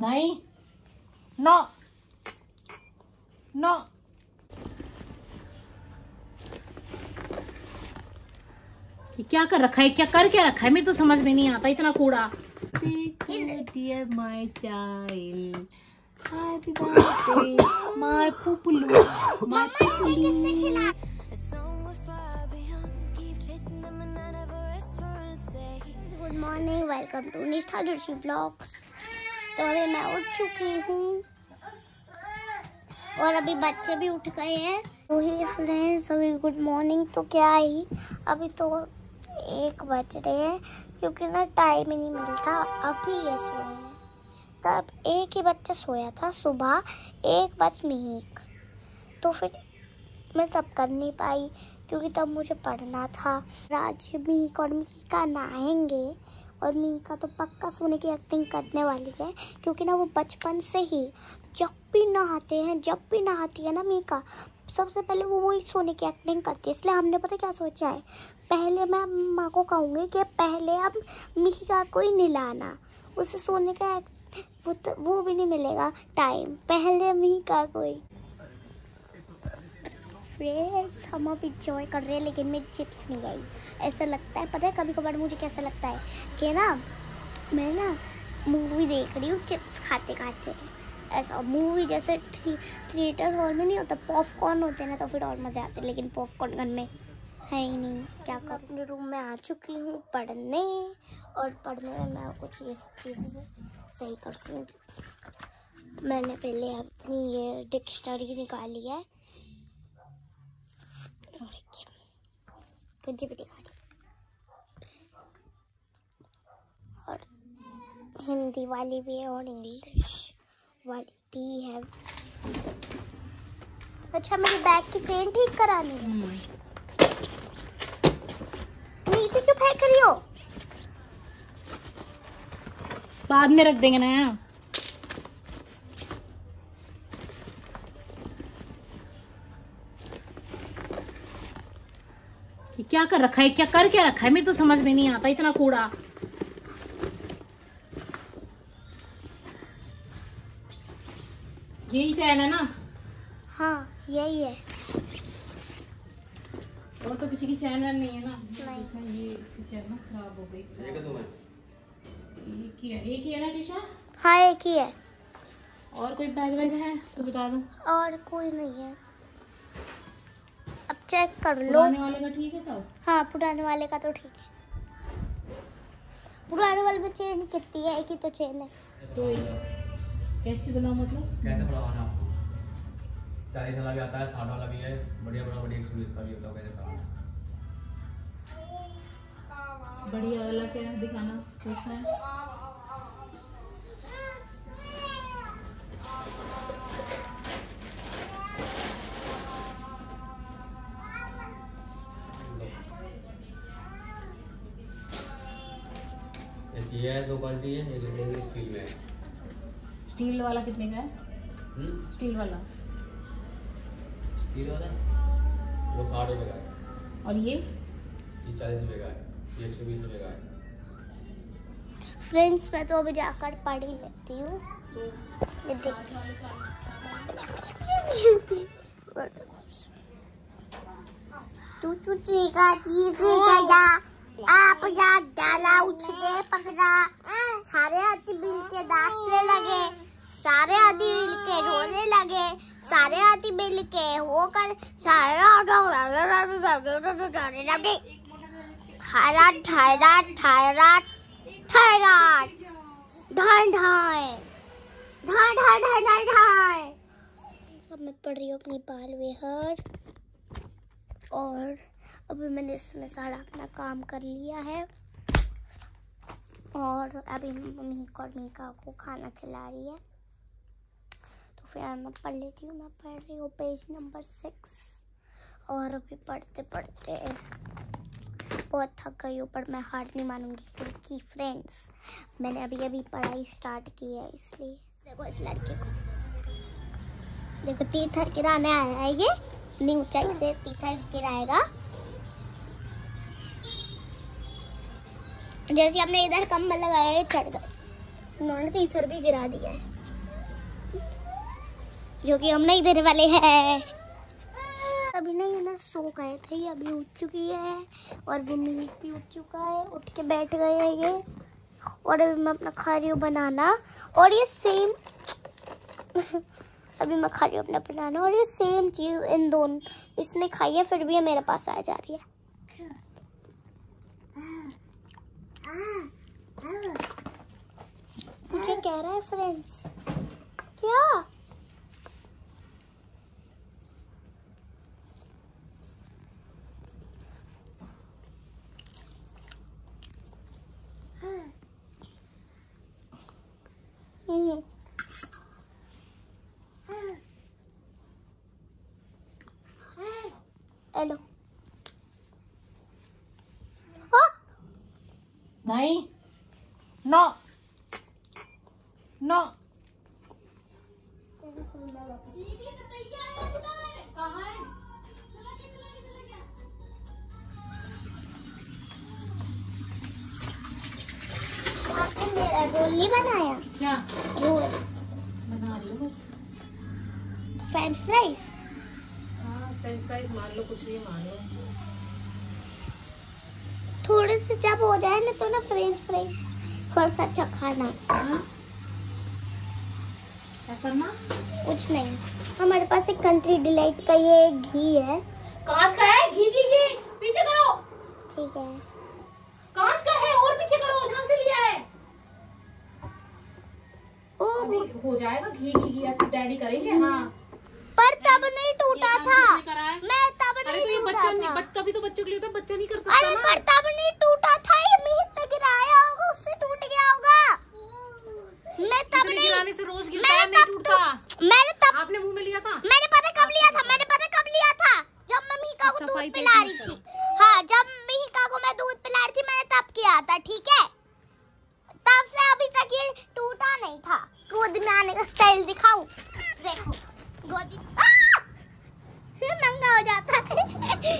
नहीं no no ये क्या कर रखा है? क्या कर क्या रखा है? मेरे तो समझ में नहीं आता इतना कूड़ा। Dear my child happy birthday my Puplu my Puplu good morning welcome to Nishtha Joshi blogs तो अभी मैं उठ चुकी हूँ। और अभी बच्चे भी उठ गए हैं। तो ही फ्रेंड्स अभी गुड मॉर्निंग तो क्या ही। अभी तो एक बज रहे हैं, क्योंकि ना टाइम ही नहीं मिलता। अभी ये सोए हैं। तब एक ही बच्चा सोया था सुबह, एक बज में मीक तो फिर मैं तब कर नहीं पाई, क्योंकि तब मुझे पढ़ना था। आज मीक और मीका नहाएँगे। और मीका तो पक्का सोने की एक्टिंग करने वाली है क्योंकि ना वो बचपन से ही जब भी नहाते हैं जब भी नहाती है ना मीका सबसे पहले वो वही सोने की एक्टिंग करती है। इसलिए हमने पता क्या सोचा है? पहले मैं माँ को कहूँगी कि पहले अब मीका को ही नहलाना। उसे सोने का वो तो, वो भी नहीं मिलेगा। टाइम पहले मीका को ही। फ्रेंड्स हम अब इंजॉय कर रहे हैं लेकिन मैं चिप्स नहीं आई ऐसा लगता है पता है कभी कभार मुझे कैसा लगता है कि ना मैं ना मूवी देख रही हूँ चिप्स खाते खाते। ऐसा मूवी जैसे थी थिएटर हॉल में नहीं होता पॉपकॉर्न होते ना तो फिर और मज़े आते लेकिन पॉपकॉर्न घर में है ही नहीं। क्या कर? अपने रूम में आ चुकी हूँ पढ़ने और पढ़ने में मैं कुछ ये सब चीज़ें सही करती हूँ। मैंने पहले अपनी ये डिक्शनरी निकाली है कुछ भी दिखा रही और हिंदी वाली भी है और इंग्लिश वाली भी है। अच्छा मेरी बैग की चेन ठीक करानी है। नीचे क्यों फेंक रही हो? बाद में रख देंगे ना। ये क्या कर रखा है? क्या कर क्या रखा है? मेरे तो समझ में नहीं आता इतना कूड़ा। यही चैन है ना? हाँ यही है। और तो किसी की चैन वैन नहीं है ना? नहीं। ये चैन ना खराब हो गई। एक ही है। एक ही है ना टीशा? हाँ एक ही है। और कोई बैग वैग है? तो बता दो। और कोई नहीं है। अब चेक कर लो। पुराने वाले का ठीक है सब? हाँ पुराने वाले का तो ठीक है। पुराने वाले में चेन कितनी है? एक ही तो चेन है। तो कैसे बनाओ मतलब? कैसे पढ़वाना आपको चालीस वाला भी आता है साठ वाला भी है। बढ़िया बड़ा बढ़िया एक सौ बीस का भी होता है कैसे बढ़िया वाला क्या दिखाना। कैसा है? ये है दो क्वालिटी है एक स्टील में। है स्टील वाला कितने का है? हम्म? स्टील वाला। स्टील वाला? वो साठ रुपये का है। और ये? ये चालीस रुपये का है ये एक सौ बीस रुपये का है। फ्रेंड्स मैं तो अभी जाकर पढ़ ही लेती हूँ। ये देखिए तू तू चीका चीका जा। आप या डाला उठने, पकड़ा। सारे हाथी मिल के नाचने लगे। सारे हाथी मिल के रोने लगे। सारे हाथी मिल के वो कर सारे थायराइड थायराइड थायराइड थायराइड ढाई ढाई। ढाई ढाई ढाई ढाई ढाई। सब मैं पढ़ रही हूँ अपनी बाल विहार। और अभी मैंने इसमें सारा अपना काम कर लिया है। और अभी मम्मी और मीका को खाना खिला रही है। तो फिर मैं पढ़ लेती हूँ, मैं पढ़ रही हूँ पेज नंबर सिक्स और अभी पढ़ते पढ़ते बहुत थक गई हूँ, पर मैं हार नहीं मानूँगी क्योंकि फ्रेंड्स मैंने अभी अभी पढ़ाई स्टार्ट की है, इसलिए। देखो इस लड़के को। देखो तीर्थर गिराने आया है ये। इतनी ऊंचाई से तीर्थर गिराएगा। जैसे हमने इधर कम्बल लगाया है चढ़ गए। उन्होंने तीसर भी गिरा दिया है। जो कि हम नहीं देने वाले हैं। अभी नहीं ना सो गए थे, ये अभी उठ चुकी है और वो मीट भी उठ चुका है। उठ के बैठ गए हैं ये। और अभी मैं अपना खा रही हूँ बनाना और ये सेम अभी मैं खा रही हूँ अपना बनाना और ये सेम चीज़ इन दोनों इसने खाई है, फिर भी ये मेरे पास आ जा रही है। मुझे कह रहा है फ्रेंड्स क्या? हम्म। हेलो। हाँ। नहीं नो नो नहीं बनाया? क्या? रोल बना रही हूँ बस। फ्रेंच फ्राइज हाँ फ्रेंच फ्राइज मान लो कुछ भी मान लो थोड़े से जब हो जाए ना तो ना फ्रेंच फ्राइज थोड़ा सा अच्छा खाना। हाँ? क्या करना? कुछ नहीं। हमारे पास एक कंट्री डिलाइट का ये घी है। कांच का है? घी घी घी। पीछे करो। ठीक है। कांच का है और पीछे करो जहाँ से लिया है। ओ हो जाएगा घी घी घी। अब डैडी करेंगे हाँ। पर तब नहीं टूटा था? मैं तब अरे नहीं तो ये बच्चा नहीं बच्चा भी तो बच्चों के लिए होता बच्चा नहीं कर सकता अरे पर ना तब नहीं टूटा था ये मीट ने गिराया होगा उससे टूट गया होगा मैं तब इतने नहीं गिराने से रोज गिरता है मैं नहीं तब टूटता तो मैंने तब आपने मुँह में लिया था मैंने पता कब लिया था मैंने पता कब लिया था जब मैं मीका को सफ़ाई दूध पे पिला नहीं रही थी हाँ जब मीका को मैं दूध पिला रही थी मैंने तब किया था ठीक है तब से अभी तक ये टूटा नहीं था गोद में आने का स्टाइल दिखाऊँ देखो गोदी आ! नंगा हो जाता है इसे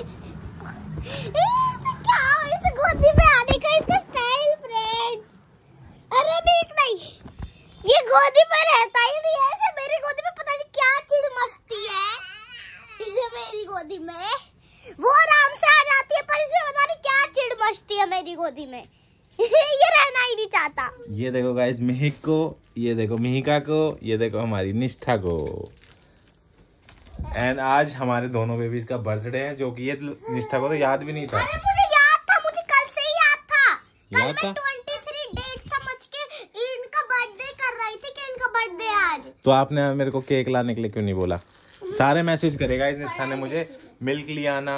क्या इस गोदी में आने का इसका स्टाइल फ्रेंड्स अरे देख नहीं ये गोदी में रहता ही नहीं है। ऐसे मेरी गोदी में पता नहीं क्या चिड़ मस्ती है। इसे मेरी गोदी में। वो आराम से आ जाती है पर इसे पता नहीं क्या चिड़ मस्ती है मेरी गोदी में। ये रहना ही नहीं चाहता। ये देखो गाइस मिहिक को ये देखो मिहिका को ये देखो हमारी निष्ठा को। एंड आज हमारे दोनों बेबीज का बर्थडे है जो कि ये निष्ठा को तो याद भी नहीं था। अरे मुझे याद था मुझे कल से ही याद था। कल याद मैं था? 23 डेट समझ के इनका बर्थडे कर रही थी कि इनका बर्थडे आज तो आपने मेरे को केक लाने के लिए क्यों नहीं बोला? सारे मैसेज करेगा इस निष्ठा ने मुझे मिल्क ले आना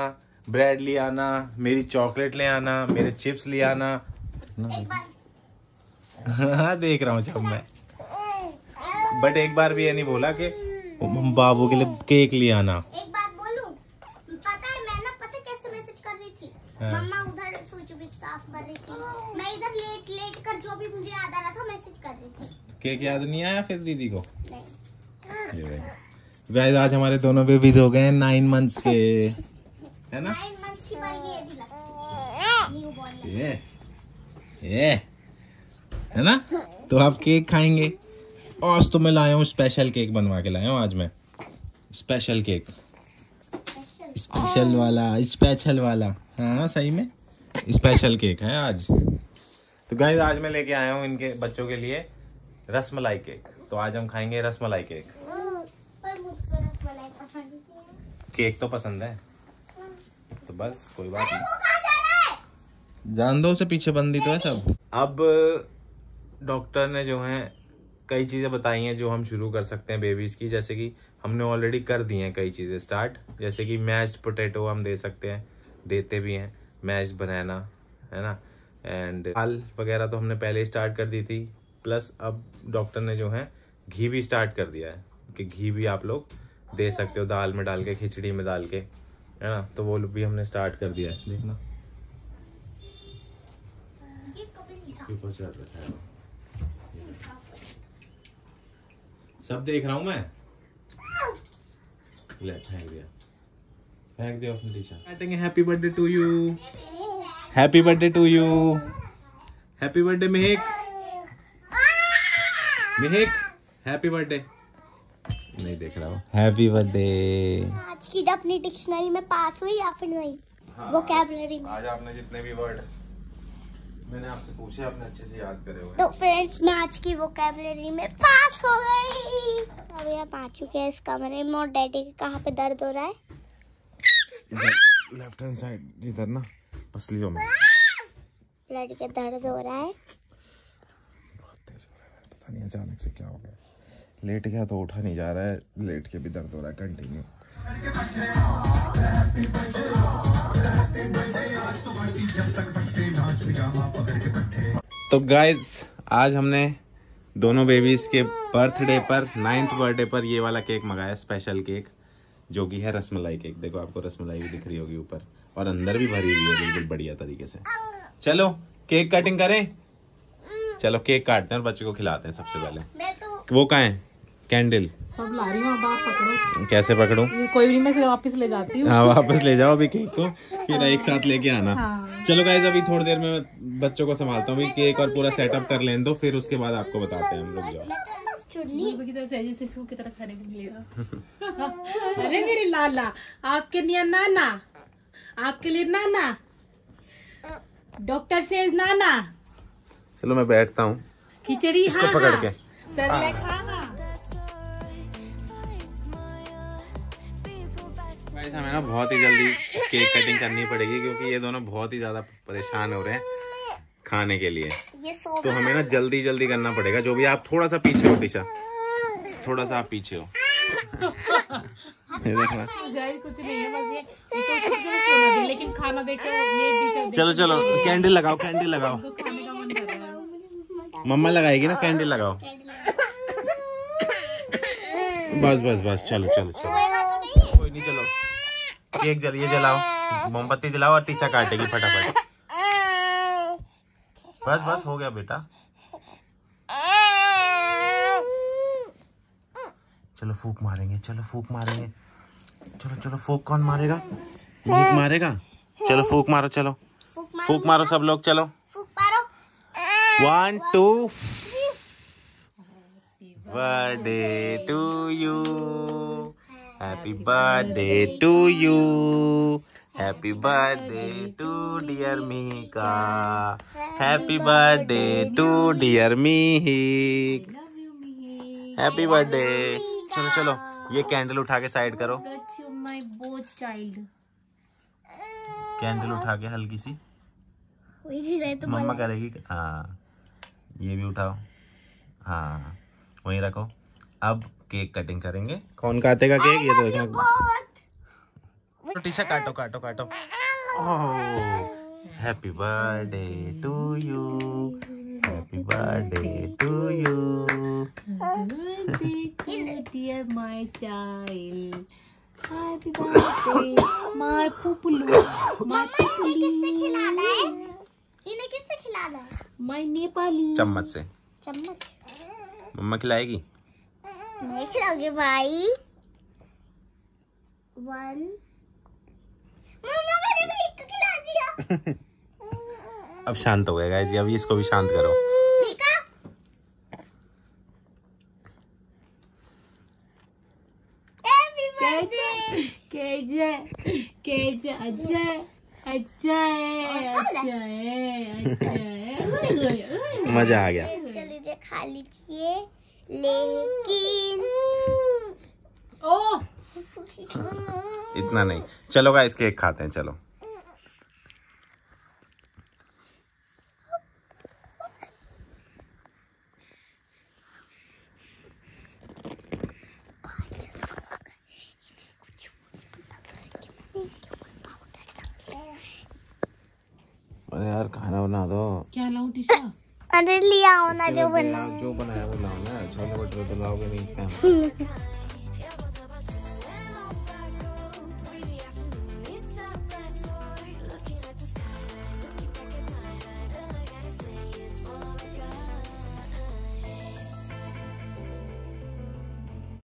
ब्रेड ले आना मेरी चॉकलेट ले आना मेरे चिप्स ले आना। हाँ देख रहा हूँ जब मैं। बट एक बार भी ये नहीं बोला कि बाबू के लिए केक ले आना। एक बात बोलूँ? पता है मैं ना पता कैसे मैसेज कर रही थी? हाँ। मम्मा उधर भी साफ़ कर रही थी। मैं इधर लेट लेट कर जो भी मुझे याद आ रहा था मैसेज कर रही थी। केक याद नहीं आया फिर दीदी को? गाइस आज हमारे दोनों बेबीज हो गए हैं नाइन मंथ्स के। है ना? ये ये ये है ना? तो आप केक खाएँगे। आज तो मैं लाया हूँ स्पेशल केक बनवा के लाया हूँ आज मैं। स्पेशल केक स्पेशल वाला स्पेशल वाला। हाँ सही में। स्पेशल केक है आज। तो गाइस आज मैं लेके आया हूँ इनके बच्चों के लिए रसमलाई केक तो आज हम खाएँगे रसमलाई केक पर मुझको रसमलाई पसंद नहीं है केक तो पसंद है। तो बस कोई बात नहीं। जान दो उसे पीछे बंदी तो है सब। अब डॉक्टर ने जो है कई चीज़ें बताई हैं जो हम शुरू कर सकते हैं बेबीज की। जैसे कि हमने ऑलरेडी कर दी हैं कई चीज़ें। स्टार्ट जैसे कि मैश्ड पोटैटो हम दे सकते हैं देते भी हैं मैश्ड बनाना है ना? एंड दाल वगैरह तो हमने पहले ही स्टार्ट कर दी थी। प्लस अब डॉक्टर ने जो है घी भी स्टार्ट कर दिया है कि घी भी आप लोग दे सकते हो दाल में डाल के खिचड़ी में डाल के है ना? तो वो भी हमने स्टार्ट कर दिया है देखना। सब देख रहा हूँ मैं? ले फेंक दिया। फेंक दिया उसने T shirt happy birthday to you happy birthday to you happy birthday Mihik Mihik happy birthday नहीं देख रहा हूँ। हैप्पी बर्थडे आज की अपनी डिक्शनरी में पास हुई या फिर नहीं? वोकैबुलरी में। आज आपने जितने भी वर्ड मैंने आपसे पूछे आपने अच्छे से याद करे हुए तो फ्रेंड्स मैं आज की वोकैबुलरी में पास हो गई। अभी आप आ चुके हैं इस कमरे में और डैडी के कहाँ पे दर्द हो रहा है? लेफ़्ट हैंड साइड इधर ना पसलियों में। डैडी के दर्द हो रहा है। बहुत तेज हो रहा है पता नहीं अचानक से क्या हो गया। लेट गया तो उठा नहीं जा रहा है लेट के भी दर्द हो रहा है कंटिन्यू तो गाइज़ आज हमने दोनों बेबीज के बर्थडे पर नाइन्थ बर्थडे पर ये वाला केक मंगाया स्पेशल केक जो कि है रसमलाई केक देखो आपको रसमलाई भी दिख रही होगी ऊपर और अंदर भी भरी हुई है बिल्कुल बढ़िया तरीके से। चलो केक कटिंग करें? चलो केक काटते हैं और बच्चे को खिलाते हैं सबसे पहले। मैं तो वो कहाँ है? कैंडल? सब ला रही हूँ अब आप पकड़ो। कैसे पकड़ूं? कोई भी नहीं मैं सिर्फ़ वापस ले जाती हूँ। हाँ वापस ले जाओ अभी केक को फिर एक साथ लेके आना। हाँ। चलो गाइज़ अभी थोड़ी देर में बच्चों को संभालता हूँ। अभी केक और पूरा सेटअप कर लें दो फिर उसके बाद आपको बताते हैं हम लोग जाओ। मिलेगा। अरे मेरे लाला आपके लिए नाना आपके लिए नाना। डॉक्टर से नाना। चलो मैं बैठता हूँ। खिचड़ी इसको हाँ, पकड़ हाँ। के। सरले खाना। गाइस हमें ना बहुत ही जल्दी केक कटिंग करनी पड़ेगी क्योंकि ये दोनों बहुत ही ज़्यादा परेशान हो रहे हैं खाने के लिए। तो हमें ना जल्दी जल्दी करना पड़ेगा। जो भी आप थोड़ा सा पीछे हो टीशा थोड़ा सा आप पीछे हो। ये देखना। ज़ाहिर कुछ नहीं है बस ये ये तो लेकिन खाना देखो चलो चलो कैंडल लगाओ कैंडल लगाओ। खाने का मन कर रहा मम्मा लगाएगी ना कैंडल लगाओ। बस बस बस चलो चलो चलो। केक जल, ये जलाओ। मोमबत्ती जलाओ और टीचा काटेगी फटाफट। बस बस, हो गया बेटा। चलो फूक मारेंगे, चलो फूक मारेंगे। चलो चलो, फूक कौन मारेगा? फूक मारेगा? चलो, फूक मारो, चलो। फूक मारो सब लोग, चलो। One two birthday to you happy birthday to you happy birthday to dear Mika happy birthday to dear Meek happy birthday चलो चलो ये कैंडल उठा के साइड करो. चाइल्ड कैंडल उठा के हल्की सी. तो मम्मा करेगी हाँ ये भी उठाओ. हाँ वहीं रखो. अब केक कटिंग करेंगे। कौन काटेगा केक ये तो देखना। टीसा काटो काटो काटो। Happy birthday to you happy birthday to you dear my child happy birthday my pupulu my किससे खिलाना है इन्हें किससे खिलाना है? नेपाली चम्मच से। चम्मच. मम्मा खिलाएगी? नहीं खिलाओगे भाई। वन मम्मा मैंने भी एक खिला दिया। अब शांत हो गया गाइस अभी इसको भी शांत करो। मीका केजे केजे अजय अच्छा है अच्छा है अच्छा है मज़ा आ गया। चल लीजिए खा लीजिए लेकिन ओ! इतना नहीं। चलो गाइस केक खाते हैं चलो। अरे यार खाना बना दो। क्या लाऊं टीशा अरे लिया होना जो बना जो बनाया वो लाओ ना। छोले भटूरे तो लाओगे नहीं इसका